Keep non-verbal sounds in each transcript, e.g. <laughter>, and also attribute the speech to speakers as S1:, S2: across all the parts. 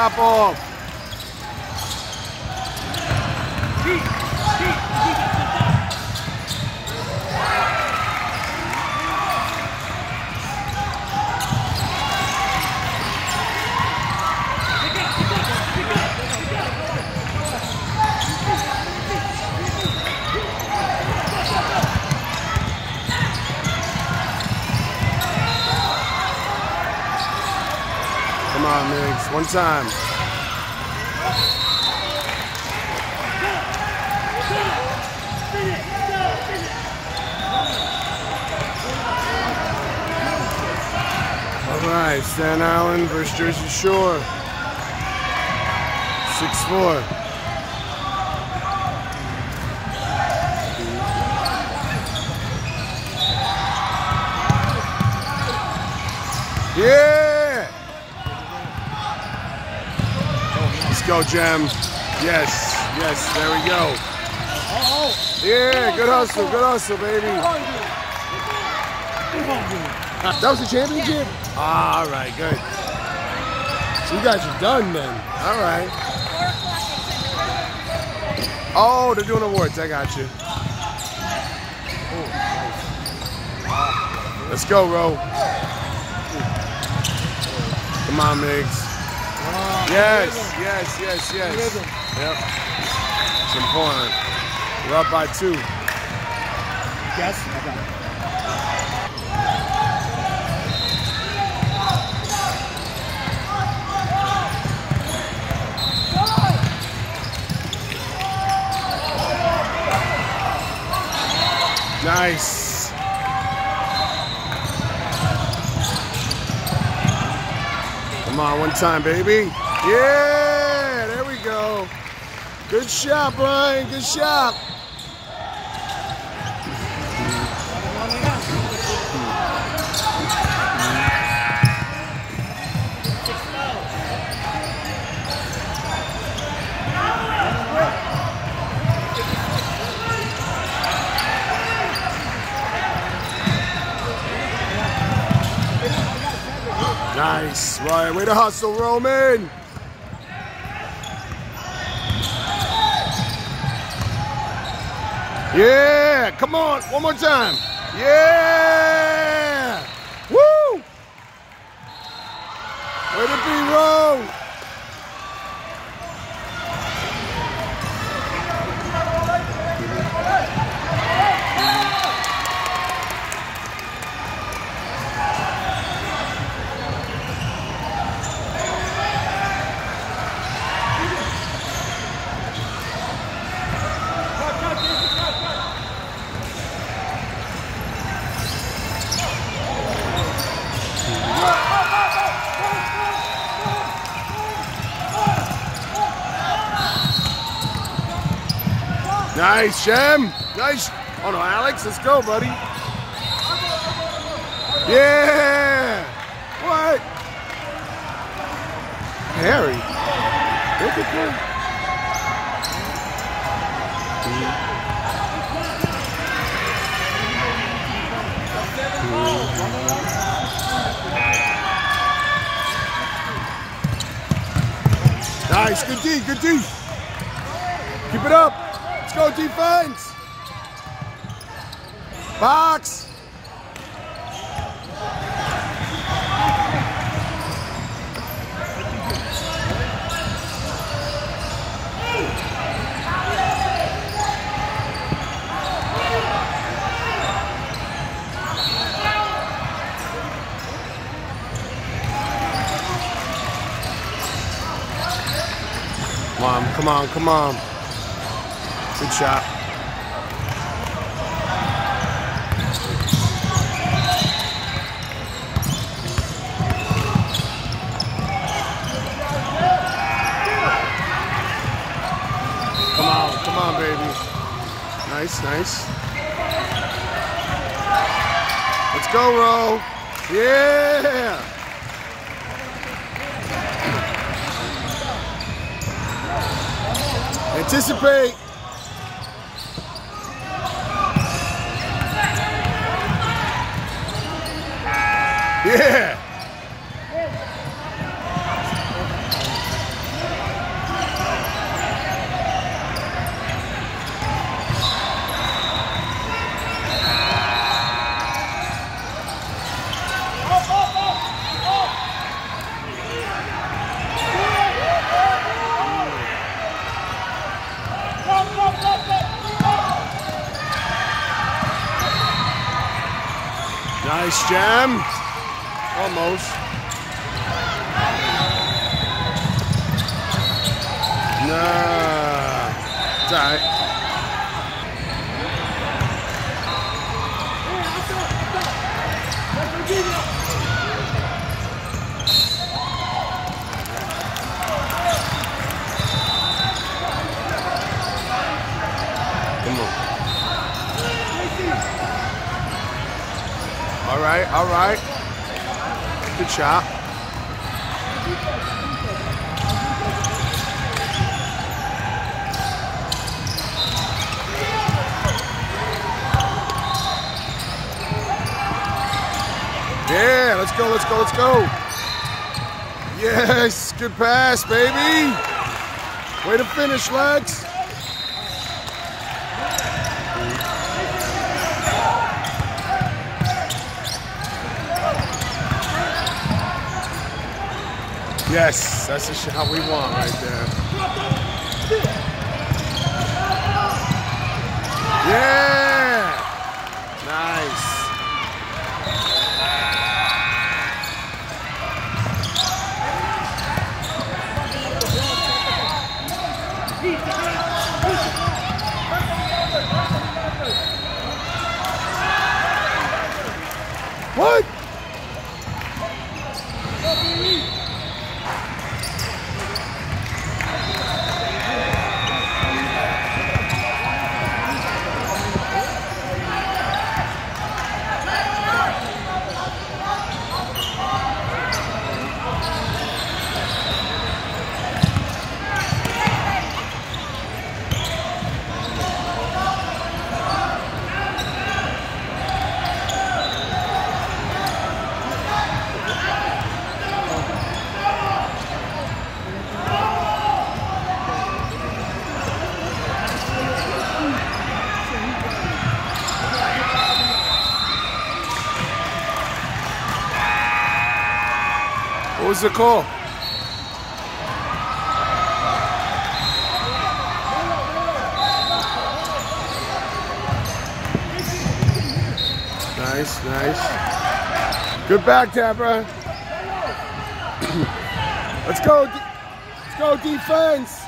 S1: Nice drop off. Come on, Migs. One time. All right, Staten Island versus Jersey Shore. 6-4. Yeah! Let's go, Jem. Yes, yes, there we go. Yeah, good hustle, good hustle, baby. That was the championship? All right, good. So you guys are done then. All right. Oh, they're doing awards. I got you. Let's go, Ro. Come on, Migs. Yes, yes, yes, yes. Yep. It's important. We're up by two.
S2: Yes, I got it.
S1: Nice. Come on, one time, baby. Yeah, there we go. Good shot, Brian. Good shot. Nice. Right, way to hustle, Roman. Yeah, come on, one more time. Yeah. Woo. Way to be, Ro. Nice, Shem. Nice. Oh no, Alex, let's go, buddy. Yeah. What? Harry. Look at that. Nice, good D, good D. Keep it up. Let's go defense. Box. Come on, come on, come on. Good shot. Come on, come on, baby. Nice, nice. Let's go, Ro. Yeah. Anticipate. Yeah. Nice jam. Almost. Nah. It's all right. All right, all right. Shot. Yeah, let's go, let's go, let's go. Yes, good pass, baby. Way to finish, Lex. Yes, that's the shot we want right there. Yeah! Nice. What? The call? Nice, nice. Good back, Deborah. <clears throat> let's go. Let's go defense.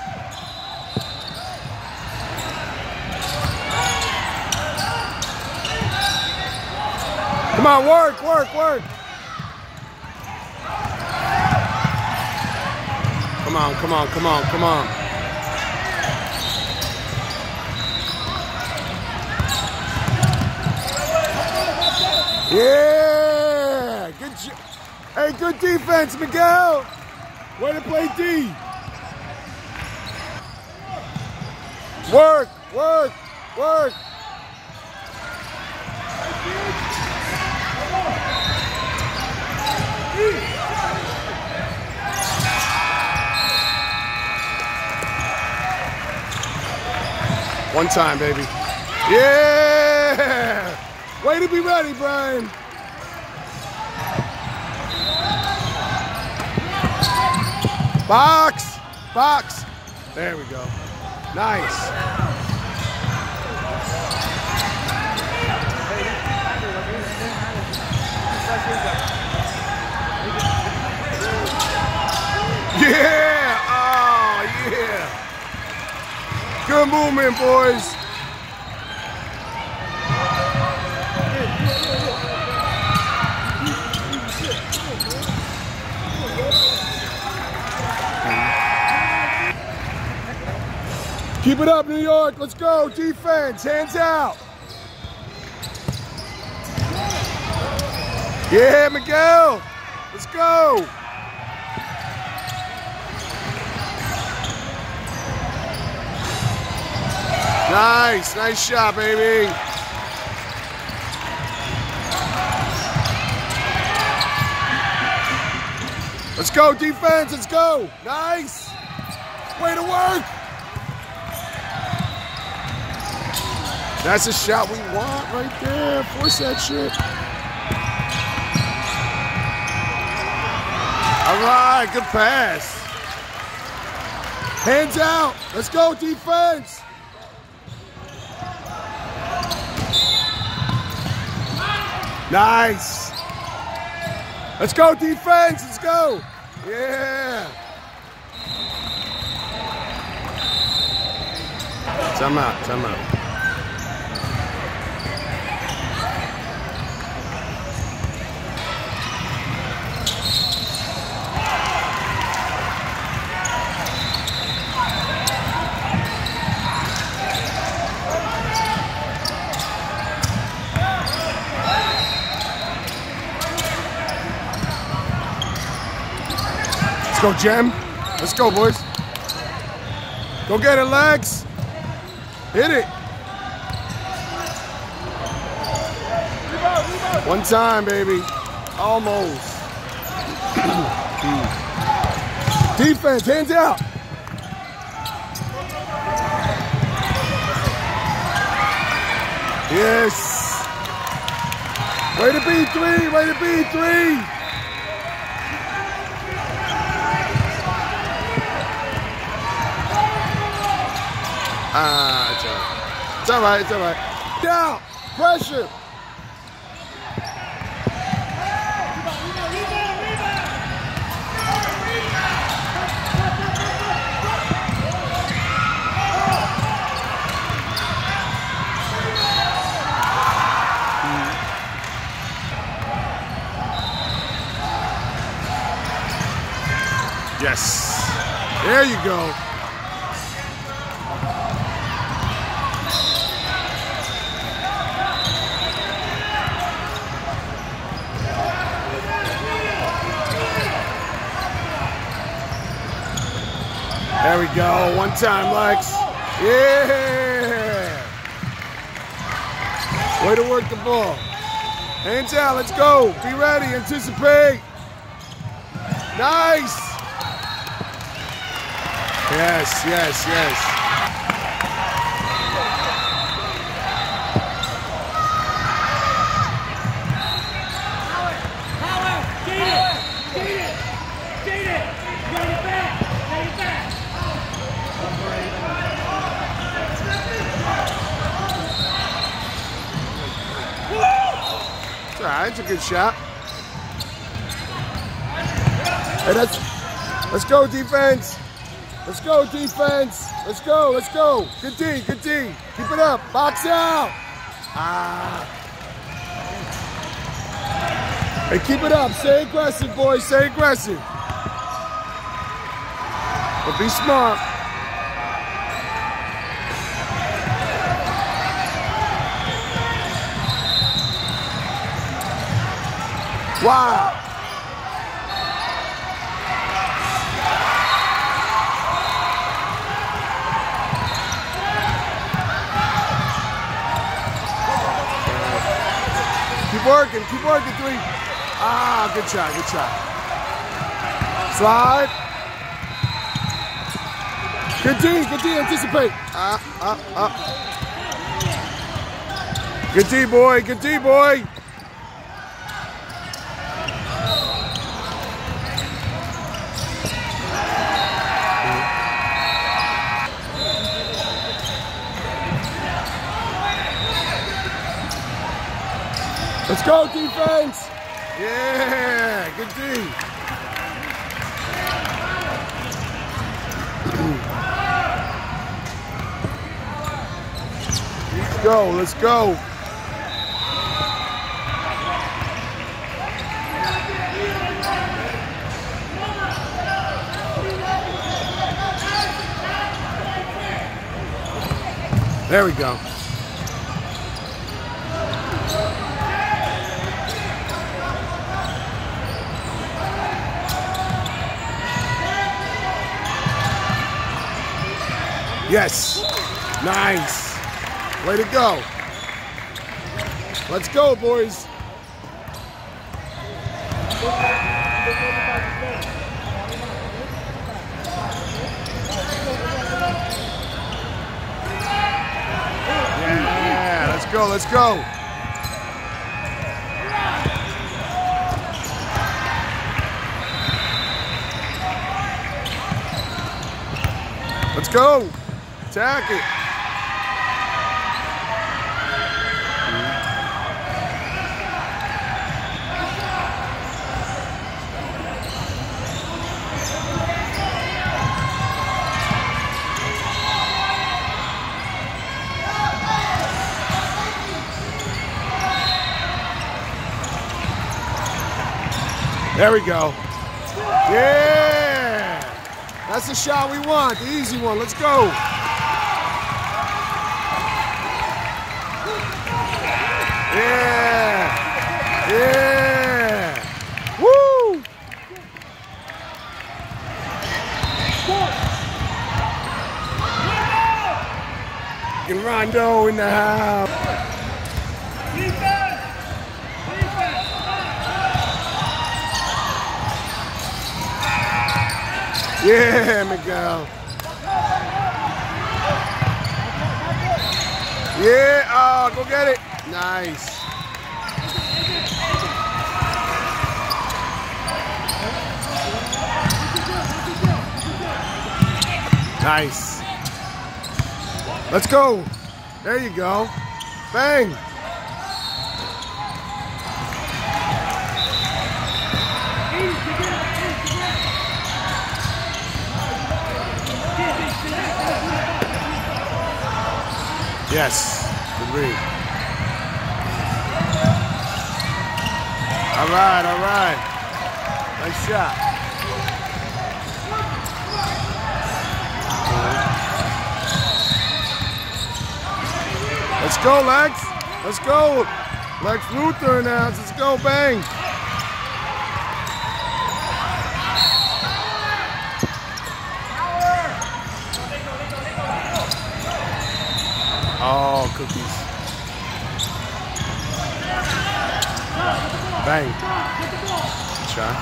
S1: Come on, work, work, work. Come on, come on, come on, come on. Yeah! Good Hey, good defense, Miguel! Way to play D! Work, work, work! One time, baby. Yeah! Way to be ready, Brian. Box, box. There we go. Nice. Yeah! Oh, yeah! Good movement, boys. Keep it up, New York. Let's go. Defense. Hands out. Yeah, Miguel. Let's go. Nice. Nice shot, baby. Let's go, defense. Let's go. Nice. Way to work. That's a shot we want right there. Force that shit. All right, good pass. Hands out. Let's go, defense. Nice. Let's go, defense. Let's go. Yeah. Time out, time out. Go, Jem. Let's go, boys. Go get it, legs. Hit it. One time, baby. Almost. <clears throat> Defense, hands out. Yes. Way to be three, way to be three. Ah, it's all right. It's all right. It's all right. Down. Pressure. Yes. There you go. We go. One time, Lex. Yeah. Way to work the ball. Hands out. Let's go. Be ready. Anticipate. Nice. Yes, yes, yes. Right. It's a good shot. Hey, let's, let's go, defense. Let's go, defense. Let's go, let's go. Good D, good D. Keep it up. Box out. Ah. Hey, keep it up. Stay aggressive, boys. Stay aggressive. But be smart. Wow. Keep working, keep working, three. Ah, good shot, good shot. Slide. Good D, good D, anticipate. Ah, ah, ah. Good D, boy. Good D, boy. Go, defense. Yeah, good D. Let's go, let's go. There we go. Yes. Nice. Way to go. Let's go, boys. Yeah, let's go, let's go. Let's go. Attack it. There we go. Yeah! That's the shot we want, the easy one. Let's go. Yeah! Yeah! Woo! And Rondo in the house. Yeah, Miguel. Yeah, oh, go get it. Nice. Nice. Let's go. There you go. Bang. Yes. Good. All right, all right. Nice shot. Let's go, Lex. Let's go. Lex Luthor in the. Let's go, bang. Oh, cookies. Bang. Good shot.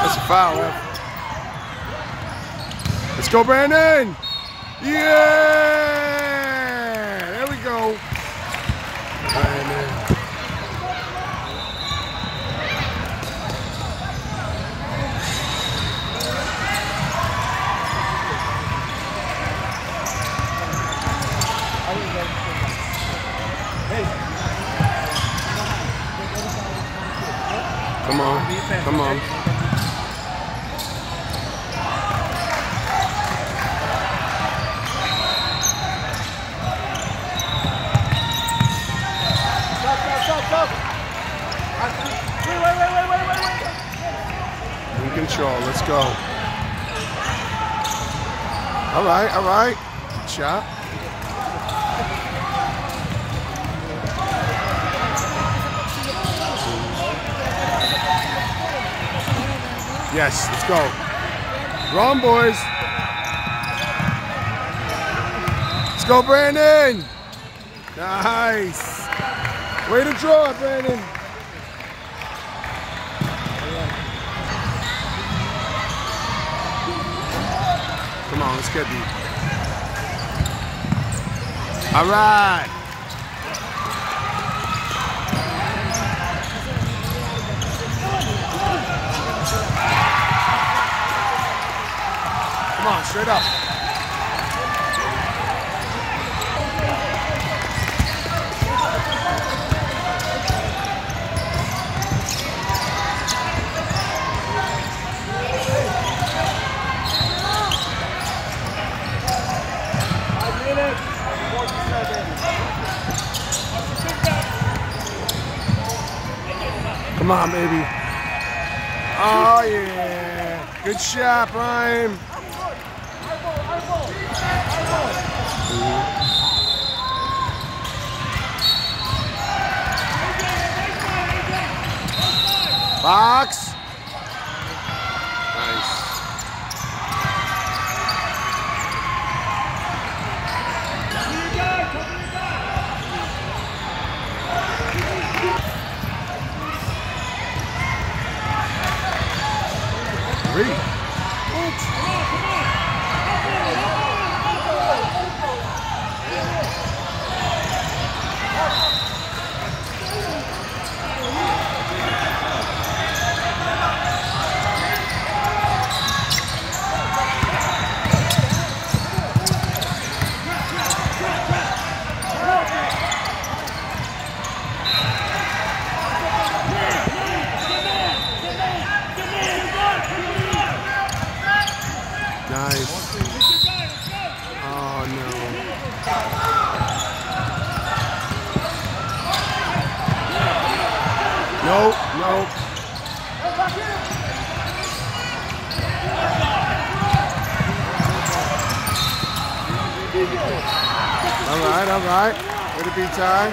S1: That's a foul. Let's go, Brandon. Yeah. There we go. Brandon. Come on. Come on. In control. Let's go. All right. All right. Good shot. Yes, let's go. Run, boys. Let's go, Brandon. Nice. Way to draw Brandon. Come on, let's get deep. All right. On, straight up. Come on, baby. Oh, yeah. Good shot, Brian. Box. Nice. Three. Nice. Oh no. Nope, nope. All right, all right. Way to be Ty.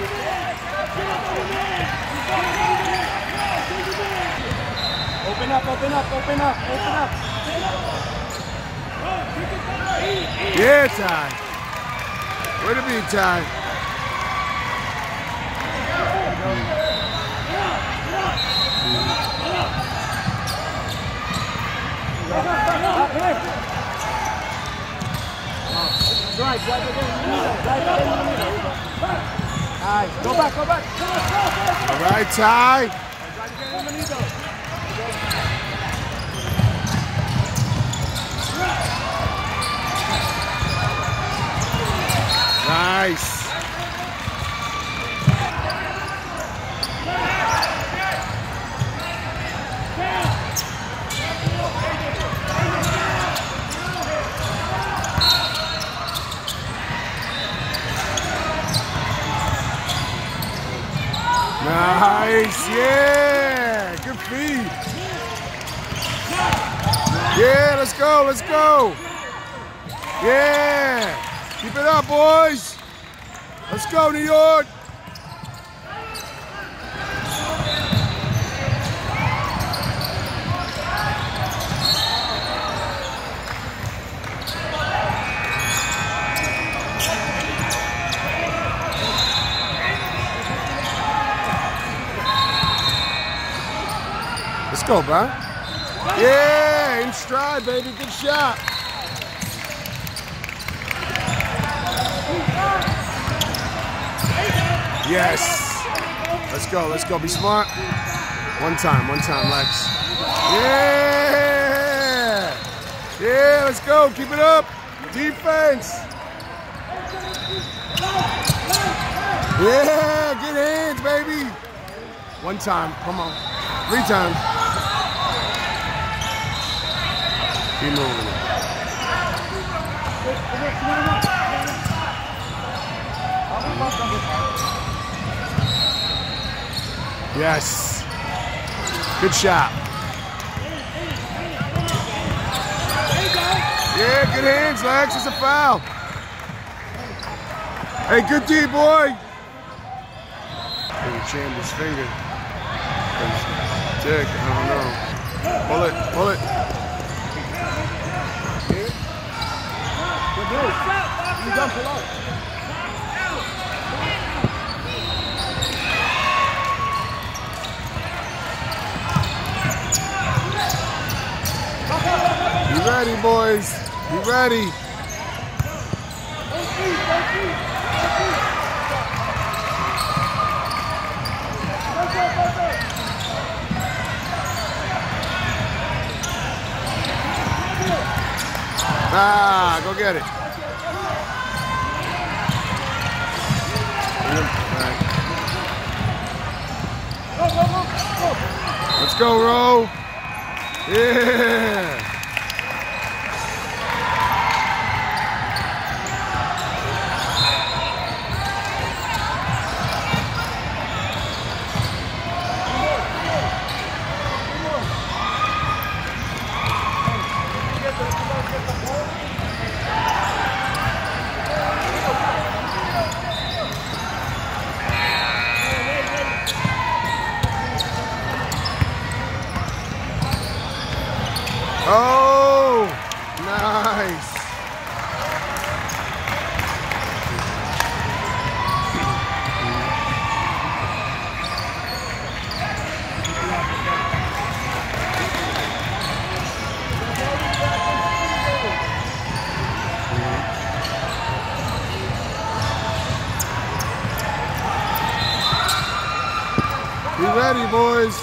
S2: Open up, open up, open up, open up.
S1: Yeah, Ty. Way to be Ty.
S2: In the middle. Nice, go back, go back.
S1: All right, Ty. Nice. Nice, yeah, good feed. Yeah, let's go, let's go. Yeah, keep it up, boys. Let's go, New York. Go, bro. Yeah, in stride, baby. Good shot. Yes. Let's go. Let's go. Be smart. One time. One time, Lex. Yeah. Yeah. Let's go. Keep it up. Defense. Yeah. Get hands, baby. One time. Come on. Three times. Yes. Good shot. Yeah, good hands, Lex. It's a foul. Hey, good D, boy. Maybe his finger. Dick, I don't know. Pull it, pull it.
S2: You
S1: ready, boys? Be ready. Ah, go get it. Let's go, Ro. Yeah. Oh, nice. Be ready, boys.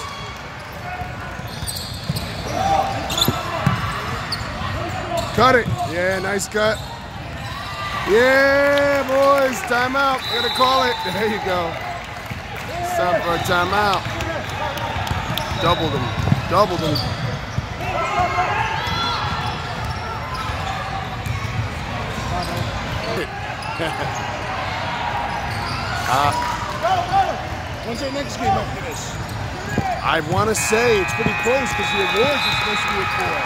S1: Cut it. Yeah, nice cut. Yeah, boys, timeout. I gotta call it. <laughs> There you go. It's time for a timeout. Double them. Double them. <laughs> Ah.
S2: When's our next game after this?
S1: I want to say it's pretty close because the awards are supposed to be at four.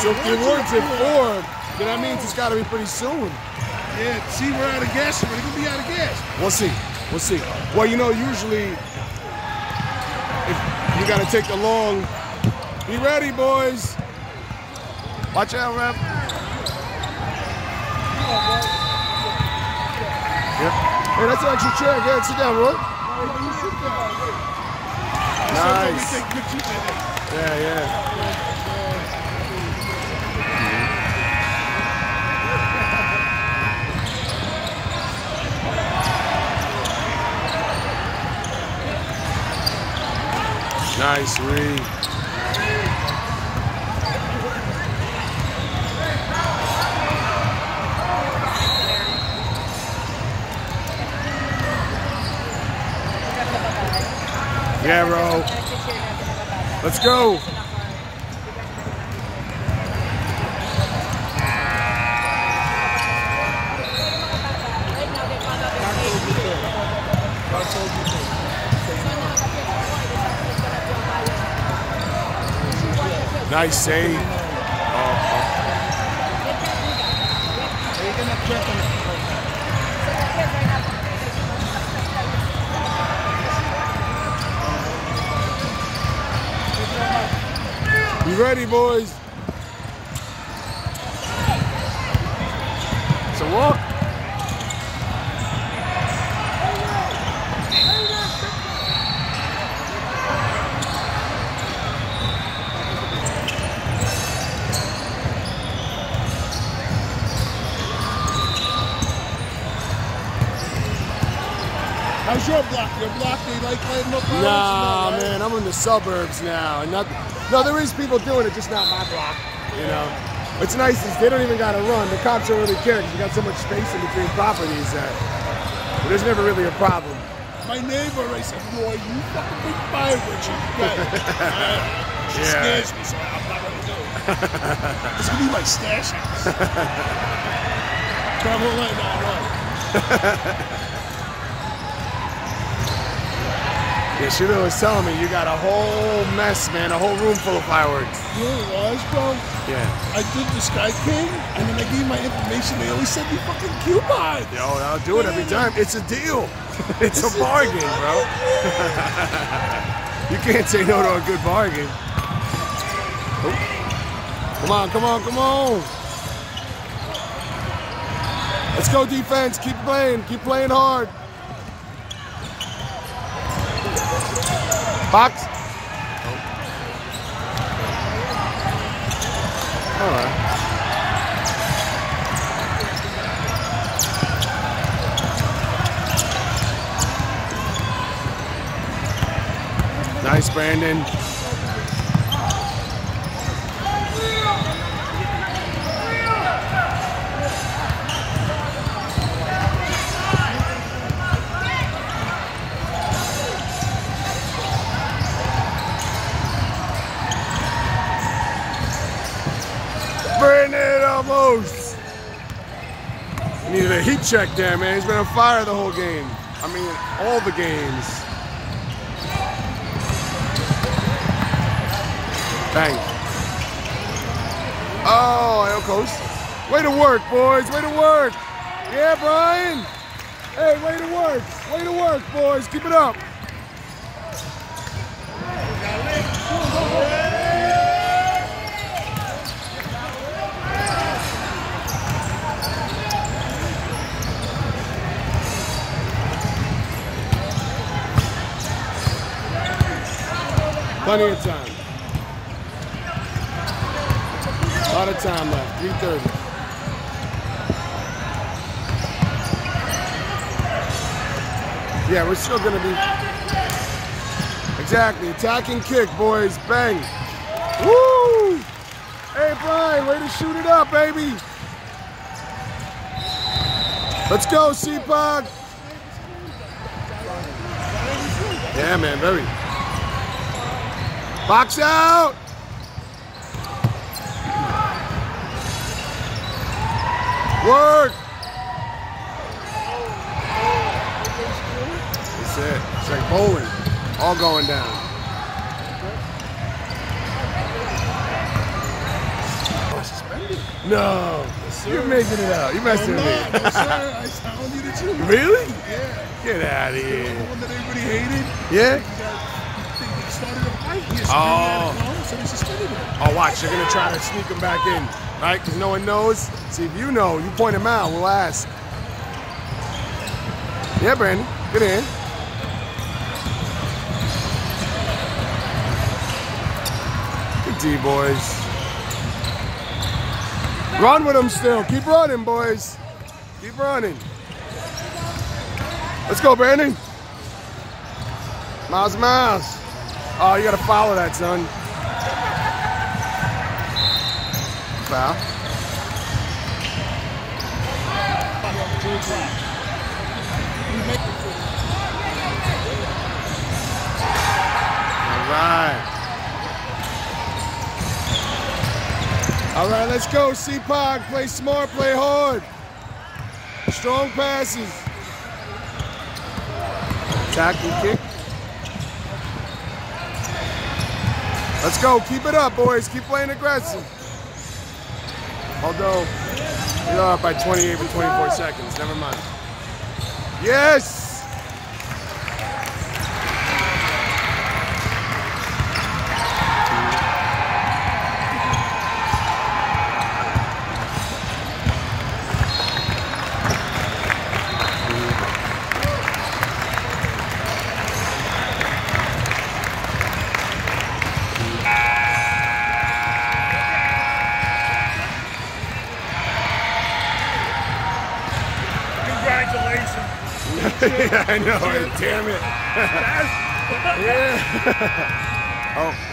S1: So if the awards at four, then that means it's got to be pretty soon.
S2: Yeah, see, we're out of gas. We're gonna be out of gas.
S1: We'll see. We'll see. Well, you know, usually if you got to take the long. Be ready, boys. Watch out, ref. Yep. Hey, that's an extra chair. Go ahead, sit down, Roy. Nice.
S2: we take good seats in there.
S1: Yeah, yeah. Nice read. Let's go. Nice save. You ready, boys? It's a walk.
S2: How's your block? Your block, they like lighting up?
S1: Nah, man, I'm in the suburbs now. And not, no, there is people doing it, just not my block. You know, what's nice is they don't even got to run. The cops don't really care because you got so much space in between properties that there's never really a problem.
S2: My neighbor, I said, boy, you fucking big fireworks, you got. Uh, <laughs> she
S1: Yeah.
S2: scares me, so I'm not gonna do it. <laughs> It's gonna be my stash house. Come on, let that
S1: Sheila was telling me you got a whole mess, man, a whole room full of fireworks.
S2: You know what it was, bro?
S1: Yeah.
S2: I did the Sky King, and then I gave my information. They always sent me fucking coupons.
S1: Yo, I'll do it every time. It's a deal. <laughs> It's a bargain, bro. <laughs> you can't say no to a good bargain. Oh. Come on, come on, come on. Let's go defense. Keep playing. Keep playing hard. Box. All right. Nice, Brandon. Almost. Needed a heat check there, man. He's been on fire the whole game. I mean, all the games. Bang. Oh, El. Way to work, boys. Way to work. Yeah, Brian. Hey, way to work. Way to work, boys. Keep it up. Plenty of time. A lot of time left. 330. Yeah, we're still gonna be exactly attacking kick, boys. Bang. Woo! Hey Brian, way to shoot it up, baby. Let's go, SIPAG. Yeah, man, very. Box out! Work! That's it. It's like bowling. All going down. No. You're making it out. You're messing with me.
S3: No, sir. <laughs> I telling you the truth.
S1: Really?
S3: Yeah.
S1: Get out of here.
S3: The one that everybody hated.
S1: Yeah?
S3: That thing that started a fight. He
S1: Oh.
S3: oh. so they suspended him.
S1: Oh, watch. They're going to try to sneak him back in. Right? Because no one knows. See, if you know, you point him out. We'll ask. Yeah, Brandon. Get in. Good D, boys. Run with him still. Keep running, boys. Keep running. Let's go, Brandon. Miles, miles. Oh, you got to follow that, son. Foul. All right. All right, let's go, SIPAG. Play smart, play hard. Strong passes. Tackle kick. Let's go. Keep it up, boys. Keep playing aggressive. Although, you're up by 28 with 24 seconds. Never mind. Yes! <laughs> I know. Damn it. <laughs> <laughs> yeah. oh,